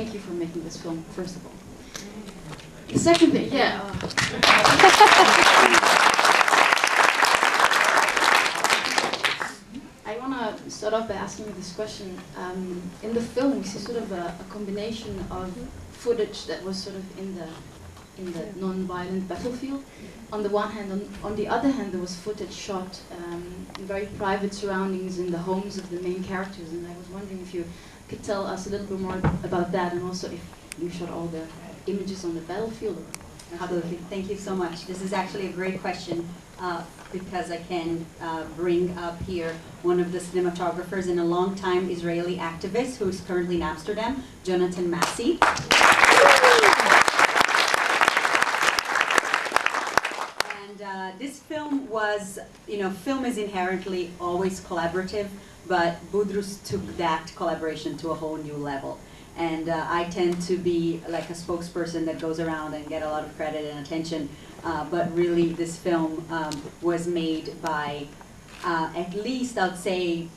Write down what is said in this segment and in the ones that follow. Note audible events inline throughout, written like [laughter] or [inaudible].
thank you for making this film, first of all. The second thing, yeah. I want to start off by asking you this question. Um, in the film, we see sort of a, a combination of footage that was sort of in the in the non-violent battlefield. On the one hand, on, on the other hand, there was footage shot um, in very private surroundings in the homes of the main characters, and I was wondering if you could tell us a little bit more about that, and also if you shot all the images on the battlefield. Or Absolutely. Thank you so much. This is actually a great question uh, because I can uh, bring up here one of the cinematographers and a long-time Israeli activist who is currently in Amsterdam, Jonathan Massey. And uh, this film was, you know, film is inherently always collaborative, but Budrus took that collaboration to a whole new level. And uh, I tend to be like a spokesperson that goes around and get a lot of credit and attention. Uh, but really, this film um, was made by uh, at least, I'd say,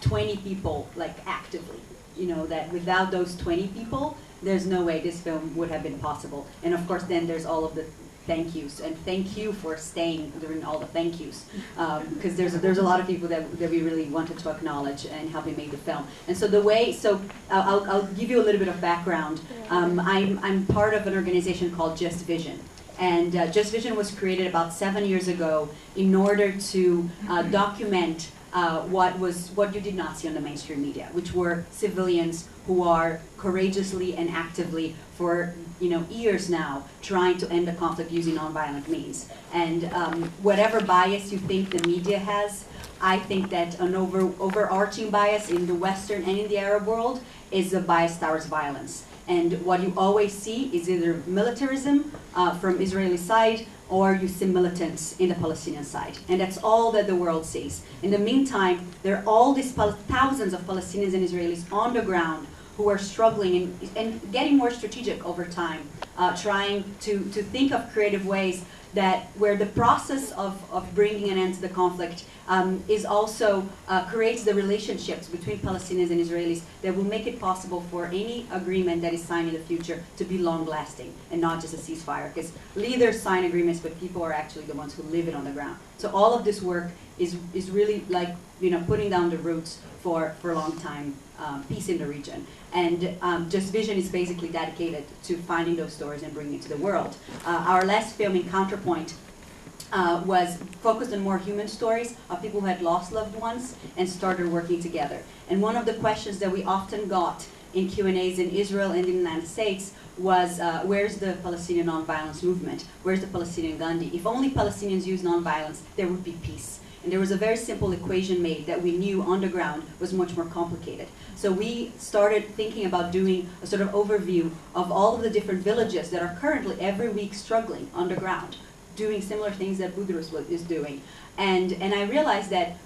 20 people, like actively. You know, that without those 20 people, there's no way this film would have been possible. And of course, then there's all of the thank yous. And thank you for staying during all the thank yous. Because [laughs] um, there's a, there's a lot of people that, that we really wanted to acknowledge and helping make the film. And so the way so I'll, I'll give you a little bit of background. Um, I'm, I'm part of an organization called Just Vision. And uh, Just Vision was created about seven years ago in order to uh, document uh, what was what you did not see on the mainstream media, which were civilians who are courageously and actively for you know years now trying to end the conflict using nonviolent means. And um, whatever bias you think the media has, I think that an over overarching bias in the Western and in the Arab world is a bias towards violence. And what you always see is either militarism uh, from Israeli side or you see militants in the Palestinian side. And that's all that the world sees. In the meantime, there are all these thousands of Palestinians and Israelis on the ground who are struggling and, and getting more strategic over time, uh, trying to, to think of creative ways that where the process of, of bringing an end to the conflict um, is also uh, creates the relationships between Palestinians and Israelis that will make it possible for any agreement that is signed in the future to be long lasting and not just a ceasefire. Because leaders sign agreements, but people are actually the ones who live it on the ground. So all of this work is, is really like you know putting down the roots for, for a long time um, peace in the region. And um, Just Vision is basically dedicated to finding those stories and bringing it to the world. Uh, our last film Encounter Point uh, was focused on more human stories of people who had lost loved ones and started working together. And one of the questions that we often got in Q&As in Israel and in the United States was uh, where's the Palestinian nonviolence movement? Where's the Palestinian Gandhi? If only Palestinians use nonviolence, there would be peace. And there was a very simple equation made that we knew on the ground was much more complicated. So we started thinking about doing a sort of overview of all of the different villages that are currently every week struggling underground, doing similar things that Budrus is doing. And, and I realized that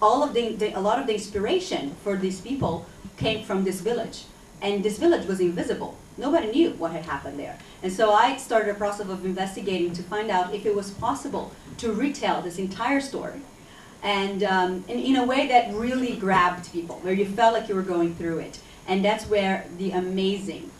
all of the, the, a lot of the inspiration for these people came from this village. And this village was invisible. Nobody knew what had happened there. And so I started a process of investigating to find out if it was possible to retell this entire story and um, in, in a way that really grabbed people, where you felt like you were going through it. And that's where the amazing,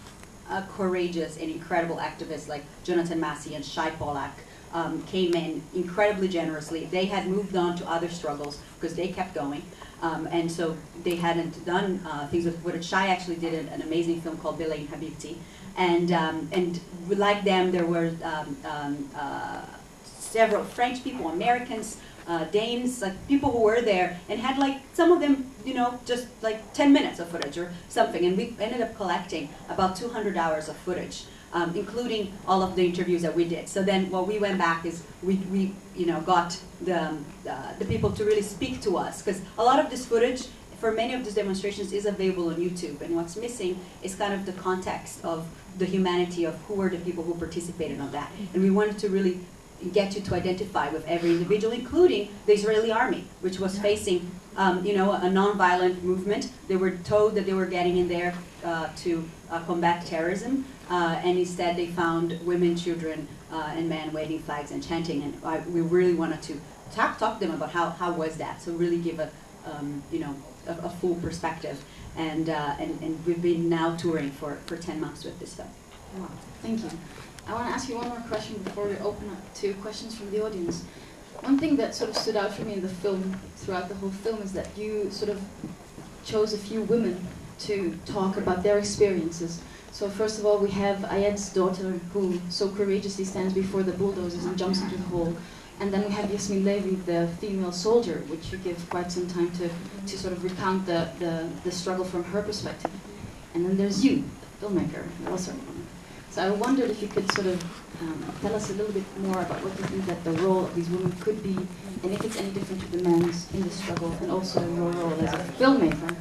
uh, courageous, and incredible activists like Jonathan Massey and Shai Pollak um, came in incredibly generously. They had moved on to other struggles because they kept going. Um, and so they hadn't done uh, things with footage. Shai actually did an, an, amazing film called Bil'in Habibti. And, um, and like them, there were um, um, uh, several French people, Americans, uh, Danes, like people who were there and had like some of them, you know, just like 10 minutes of footage or something. And we ended up collecting about 200 hours of footage, um, including all of the interviews that we did. So then what we went back is we, we you know, got the, uh, the people to really speak to us because a lot of this footage for many of these demonstrations is available on YouTube. And what's missing is kind of the context of the humanity of who were the people who participated on that. And we wanted to really get you to identify with every individual, including the Israeli army, which was facing, um, you know, a nonviolent movement. They were told that they were getting in there uh, to uh, combat terrorism, uh, and instead they found women, children, uh, and men waving flags and chanting. And we really wanted to talk, talk to them about how, how was that. So really give a, um, you know, a, a full perspective. And, uh, and, and we've been now touring for, for 10 months with this film. Wow, thank you. I want to ask you one more question before we open up to questions from the audience. One thing that sort of stood out for me in the film, throughout the whole film, is that you sort of chose a few women to talk about their experiences. So first of all, we have Ayed's daughter, who so courageously stands before the bulldozers and jumps into the hole. And then we have Yasmin Levy, the female soldier, which you give quite some time to, to sort of recount the, the, the struggle from her perspective. And then there's you, the filmmaker, also. So I wondered if you could sort of um, tell us a little bit more about what you think that the role of these women could be, and if it's any different to the men's in the struggle, and also your role as a filmmaker.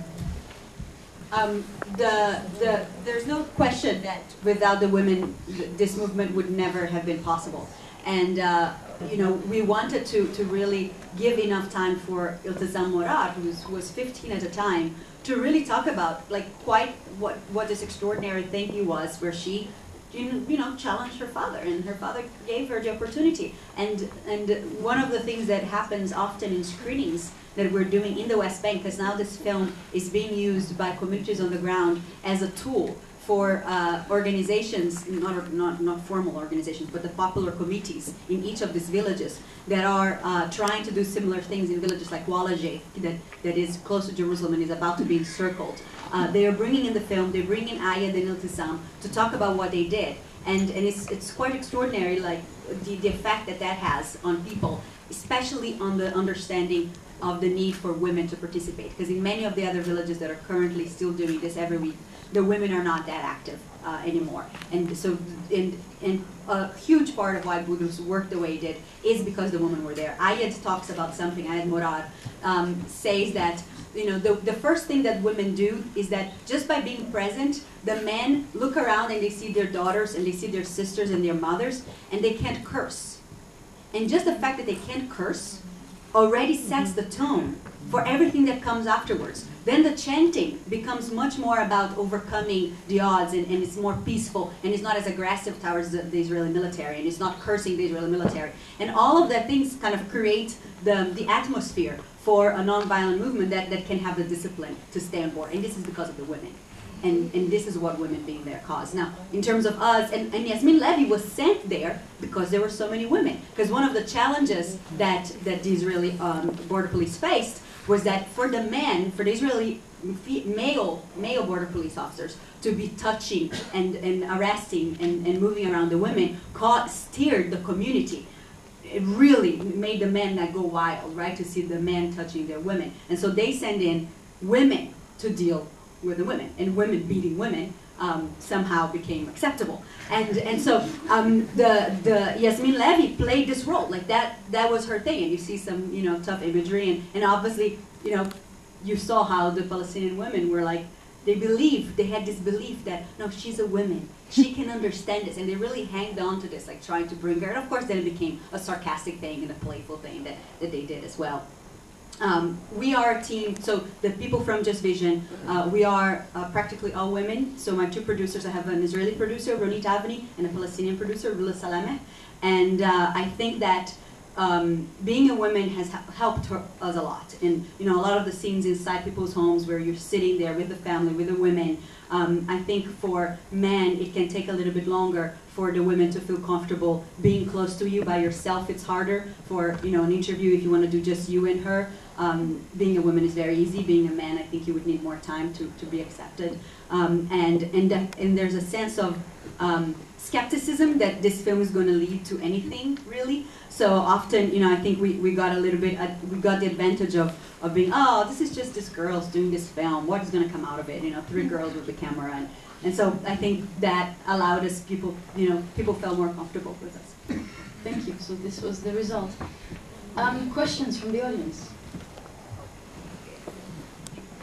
Um, the, the, there's no question that without the women, this movement would never have been possible. And, uh, you know, we wanted to, to really give enough time for Iltezam Morrar, who was 15 at the time, to really talk about, like, quite what, what this extraordinary thing he was, where she you know, challenged her father, and her father gave her the opportunity. And and one of the things that happens often in screenings that we're doing in the West Bank, because now this film is being used by communities on the ground as a tool for uh, organizations, not, not, not formal organizations, but the popular committees in each of these villages that are uh, trying to do similar things in villages like Walaje, that, that is close to Jerusalem and is about to be encircled. Uh, they are bringing in the film, they're bringing in Ayed and Iltezam to talk about what they did. And, and it's, it's quite extraordinary, like the, the effect that that has on people, especially on the understanding of the need for women to participate. Because in many of the other villages that are currently still doing this every week, the women are not that active uh, anymore. And so, and, and a huge part of why Budrus worked the way he did is because the women were there. Ayed talks about something, Ayed Morrar um, says that you know, the, the first thing that women do is that just by being present, the men look around and they see their daughters and they see their sisters and their mothers and they can't curse. And just the fact that they can't curse already sets the tone for everything that comes afterwards. Then the chanting becomes much more about overcoming the odds and, and it's more peaceful and it's not as aggressive towards the, the, Israeli military and it's not cursing the Israeli military. And all of that things kind of create the, the atmosphere for a nonviolent movement that, that can have the discipline to stand for. And this is because of the women. And, and this is what women being there cause. Now, in terms of us, and, and Yasmin Levy was sent there because there were so many women. Because one of the challenges that, that the Israeli um, border police faced was that for the men, for the Israeli male, male border police officers to be touching and, and arresting and, and moving around the women, caught, steered the community it really made the men that go wild, right, to see the men touching their women. And so they send in women to deal with the women, and women beating women um, somehow became acceptable. And and so um, the the Yasmin Levy played this role, like that that was her thing. And you see some you know tough imagery, and, and obviously you know you saw how the Palestinian women were like they believed, they had this belief that, no, she's a woman. She [laughs] can understand this. And they really hanged on to this, like trying to bring her. And of course, then it became a sarcastic thing and a playful thing that, that they did as well. Um, we are a team, so the people from Just Vision, uh, we are uh, practically all women. So my two producers, I have an Israeli producer, Ronit Avni, and a Palestinian producer, Rula Salameh. And uh, I think that um, being a woman has helped her, us a lot. And you know, a lot of the scenes inside people's homes where you're sitting there with the family, with the women. Um, I think for men, it can take a little bit longer for the women to feel comfortable being close to you by yourself. It's harder for you know an interview if you want to do just you and her. Um, being a woman is very easy. Being a man, I think you would need more time to, to be accepted. Um, and and and there's a sense of um, skepticism that this film is going to lead to anything really. So often, you know, I think we, we got a little bit, uh, we got the advantage of, of being, oh, this is just this girls doing this film. What is going to come out of it? You know, three girls with the camera. And, and so I think that allowed us, people, you know, people felt more comfortable with us. Thank you. So this was the result. Um, questions from the audience?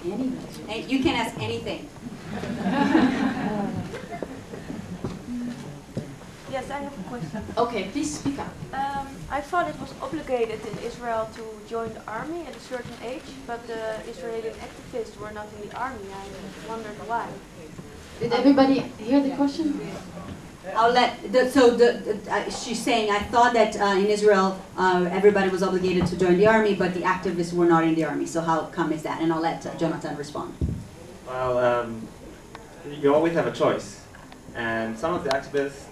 Anybody? And you can ask anything. Yes, I have a question. Okay, please speak up. Um, I thought it was obligated in Israel to join the army at a certain age, but the Israeli activists were not in the army. I wondered why. Did everybody hear the question? I'll let, the, so the, the- uh, she's saying, I thought that uh, in Israel, uh, everybody was obligated to join the army, but the activists were not in the army, so how come is that? And I'll let uh, Jonathan respond. Well, um, you always have a choice. And some of the activists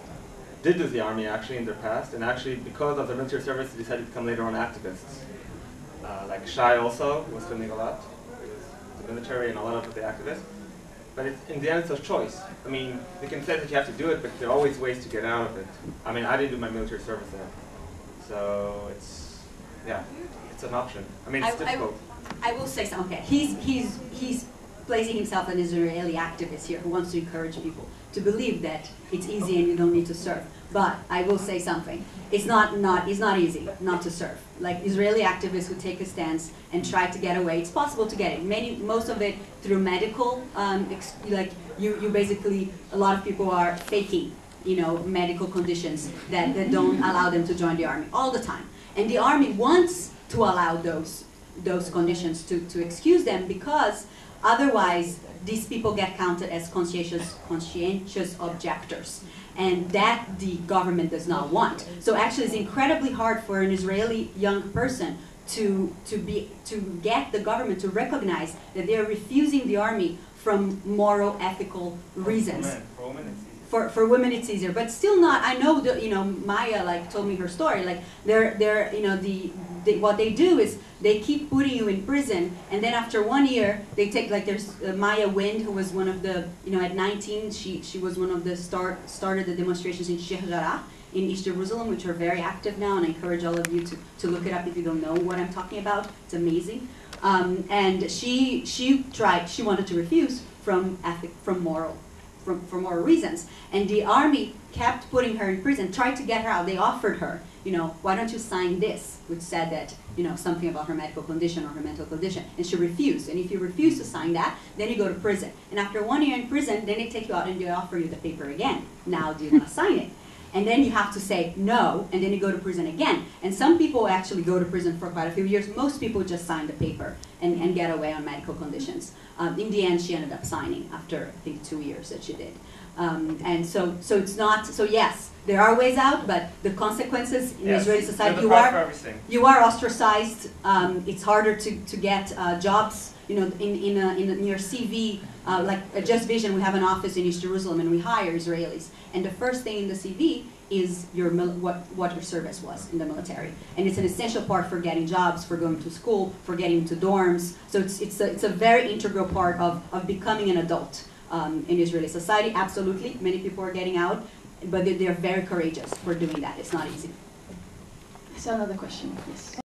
did do the army actually in their past, and actually because of their military service, they decided to become later on activists. Uh, like Shai also was filming a lot, the military and a lot of the activists. But it's, in the end, it's a choice. I mean, they can say that you have to do it, but there are always ways to get out of it. I mean, I didn't do my military service there. So it's, yeah, it's an option. I mean, it's I- I- difficult. I will say something. Okay, he's he's he's placing himself as an Israeli activist here who wants to encourage people to believe that it's easy and you don't need to serve. But I will say something. It's not not it's not easy not to serve. Like Israeli activists who take a stance and try to get away. It's possible to get it. Many most of it through medical. Um, like you you basically a lot of people are faking you know medical conditions that, that don't allow them to join the army all the time. And the army wants to allow those those conditions to, to excuse them because otherwise these people get counted as conscientious conscientious objectors. And that the government does not want. So actually it's incredibly hard for an israeli young person to to be to get the government to recognize that they're refusing the army from moral ethical reasons For women, for women, it's for, for women it's easier but still not i know that you know maya like told me her story like they're they're you know the, the what they do is they keep putting you in prison and then after one year they take like there's uh, maya wind who was one of the you know at 19 she she was one of the start started the demonstrations in Sheikh Jarrah in East Jerusalem, which are very active now, and I encourage all of you to, to look it up if you don't know what I'm talking about. It's amazing. Um, and she she tried, she wanted to refuse from ethic, from moral from, for more reasons. And the army kept putting her in prison, tried to get her out. They offered her, you know, why don't you sign this, which said that, you know, something about her medical condition or her mental condition. And she refused. And if you refuse to sign that, then you go to prison. And after one year in prison, then they take you out and they offer you the paper again. Now, do you want to sign it? And then you have to say no, and then you go to prison again. And some people actually go to prison for quite a few years. Most people just sign the paper and, and get away on medical conditions. Um, in the end, she ended up signing after I think two years that she did. Um, and so, so it's not. So yes, there are ways out, but the consequences in Yes, Israeli society, you are you are ostracized. Um, it's harder to, to get uh, jobs. You know, in in, a, in, a, in your CV, uh, like at Just Vision, we have an office in East Jerusalem, and we hire Israelis. And the first thing in the CV is your what what your service was in the military, and it's an essential part for getting jobs, for going to school, for getting to dorms. So it's it's a, it's a very integral part of of becoming an adult um, in Israeli society. Absolutely, many people are getting out, but they, they're very courageous for doing that. It's not easy. So another question, yes.